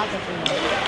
nada de.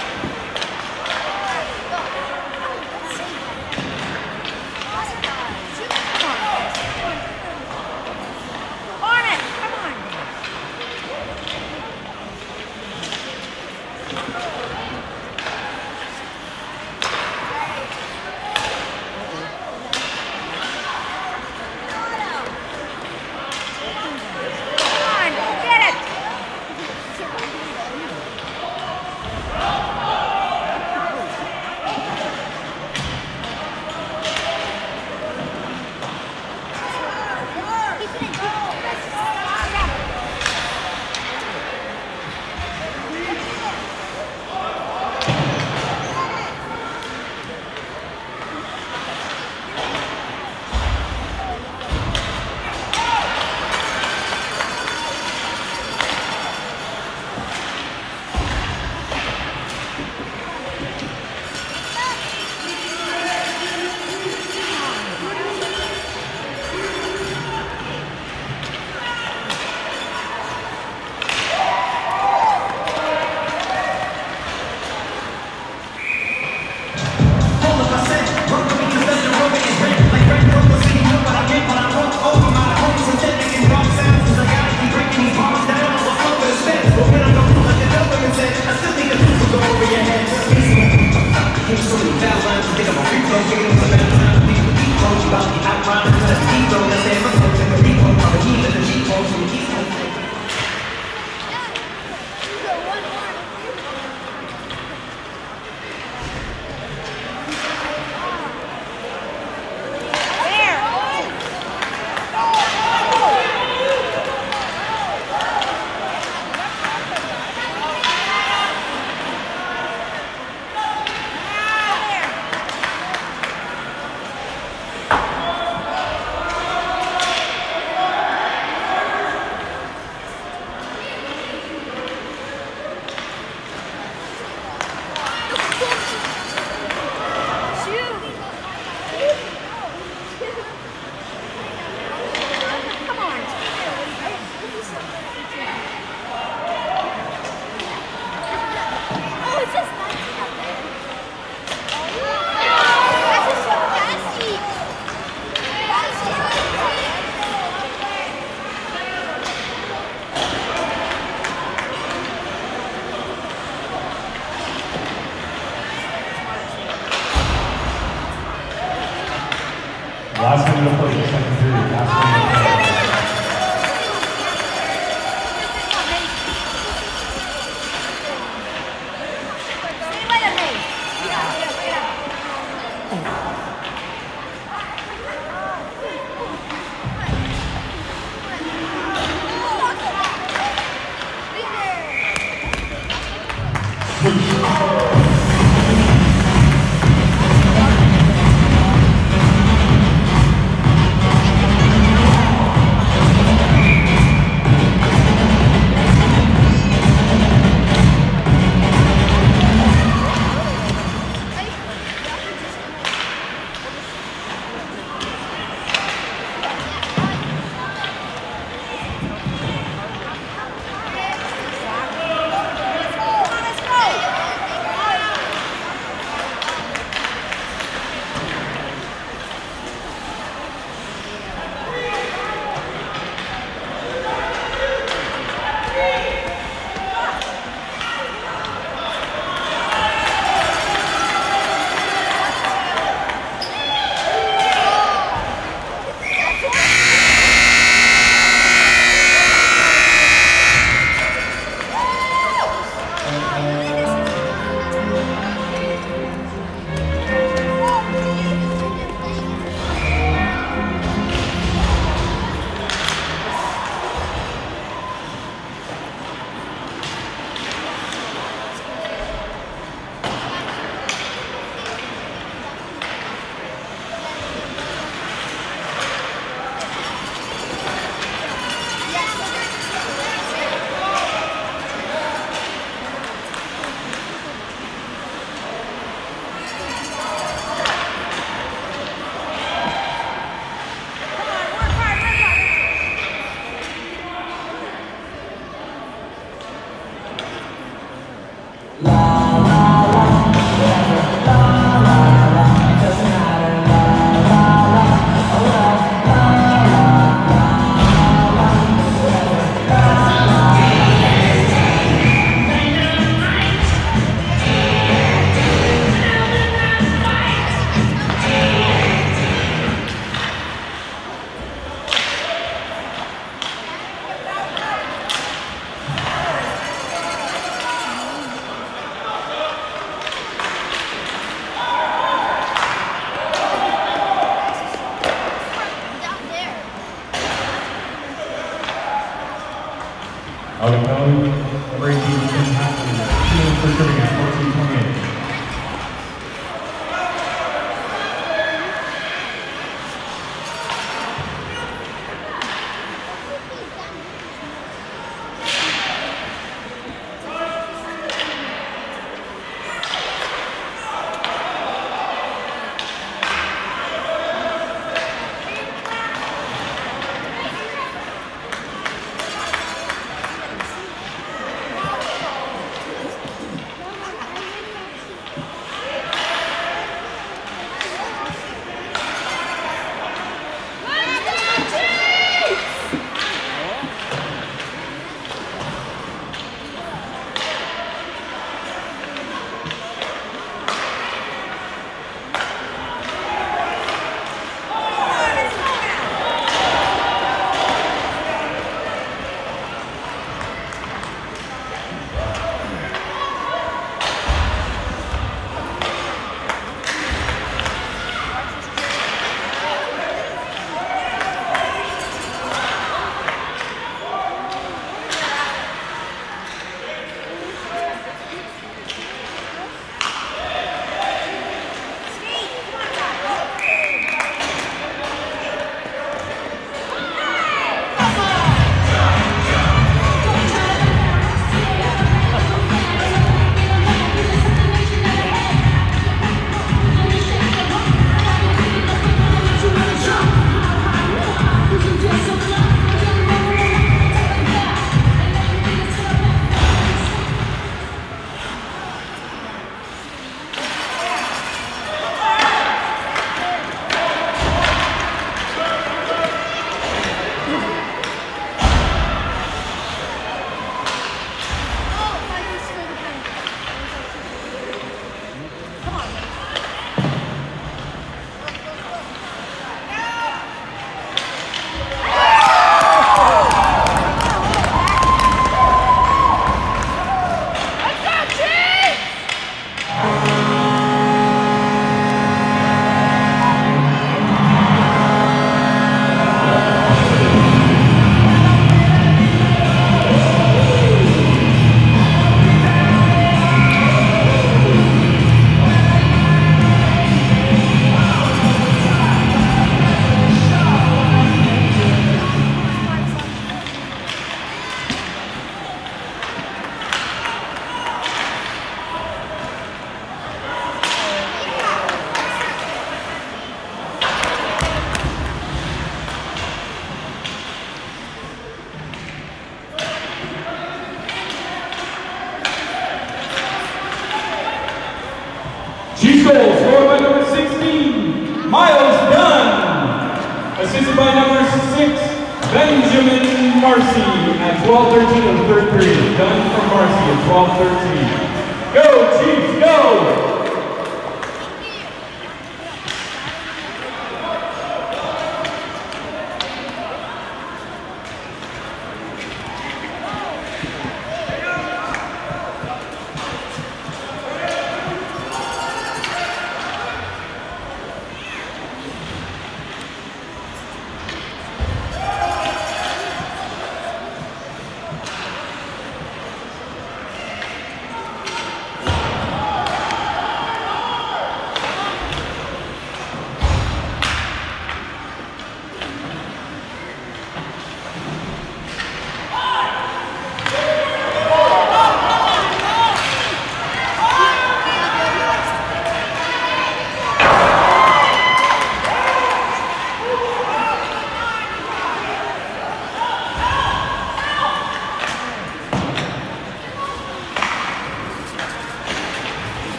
12-13 of the third period. Done from Marcy at 12-13. Go, Chiefs!